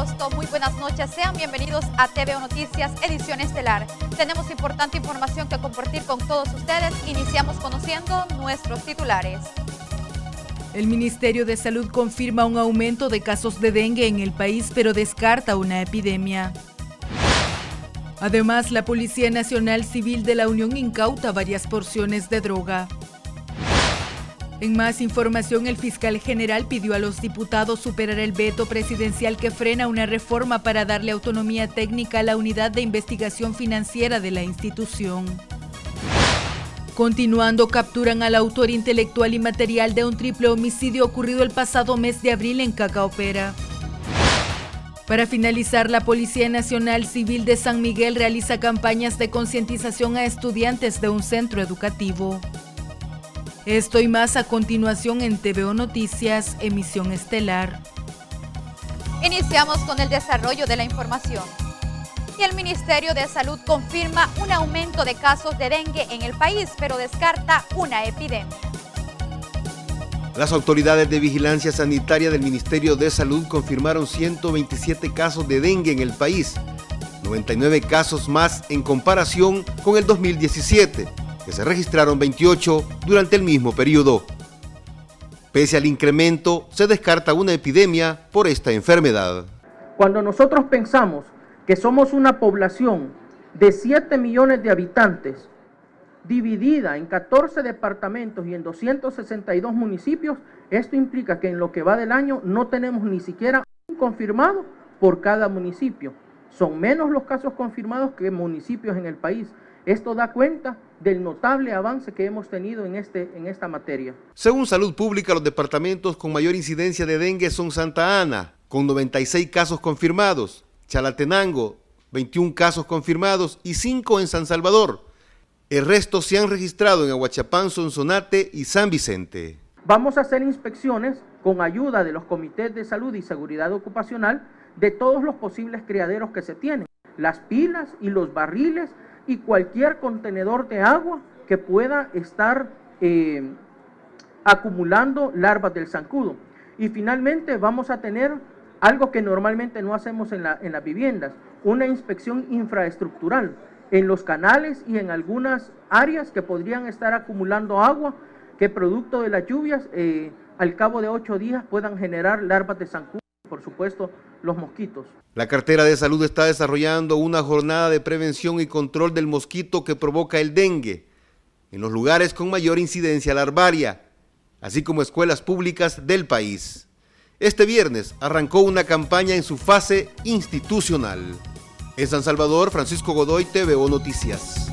Todos muy buenas noches. Sean bienvenidos a TVO Noticias, edición estelar. Tenemos importante información que compartir con todos ustedes. Iniciamos conociendo nuestros titulares. El Ministerio de Salud confirma un aumento de casos de dengue en el país, pero descarta una epidemia. Además, la Policía Nacional Civil de la Unión incauta varias porciones de droga. En más información, el fiscal general pidió a los diputados superar el veto presidencial que frena una reforma para darle autonomía técnica a la unidad de investigación financiera de la institución. Continuando, capturan al autor intelectual y material de un triple homicidio ocurrido el pasado mes de abril en Cacaopera. Para finalizar, la Policía Nacional Civil de San Miguel realiza campañas de concientización a estudiantes de un centro educativo. Esto y más a continuación en TVO Noticias, emisión estelar. Iniciamos con el desarrollo de la información. Y el Ministerio de Salud confirma un aumento de casos de dengue en el país, pero descarta una epidemia. Las autoridades de vigilancia sanitaria del Ministerio de Salud confirmaron 127 casos de dengue en el país, 99 casos más en comparación con el 2017 se registraron 28 durante el mismo periodo. Pese al incremento, se descarta una epidemia por esta enfermedad. Cuando nosotros pensamos que somos una población de 7 millones de habitantes, dividida en 14 departamentos y en 262 municipios, esto implica que en lo que va del año no tenemos ni siquiera un confirmado por cada municipio. Son menos los casos confirmados que municipios en el país. Esto da cuenta del notable avance que hemos tenido en, este, en esta materia. Según Salud Pública, los departamentos con mayor incidencia de dengue son Santa Ana, con 96 casos confirmados, Chalatenango, 21 casos confirmados y 5 en San Salvador. El resto se han registrado en Aguachapán, Sonsonate y San Vicente. Vamos a hacer inspecciones con ayuda de los comités de salud y seguridad ocupacional de todos los posibles criaderos que se tienen, las pilas y los barriles y cualquier contenedor de agua que pueda estar eh, acumulando larvas del zancudo. Y finalmente vamos a tener algo que normalmente no hacemos en, las viviendas, una inspección infraestructural en los canales y en algunas áreas que podrían estar acumulando agua que producto de las lluvias eh, al cabo de ocho días puedan generar larvas de zancudo, por supuesto los mosquitos. La cartera de salud está desarrollando una jornada de prevención y control del mosquito que provoca el dengue en los lugares con mayor incidencia larvaria, así como escuelas públicas del país. Este viernes arrancó una campaña en su fase institucional. En San Salvador, Francisco Godoy, TVO Noticias.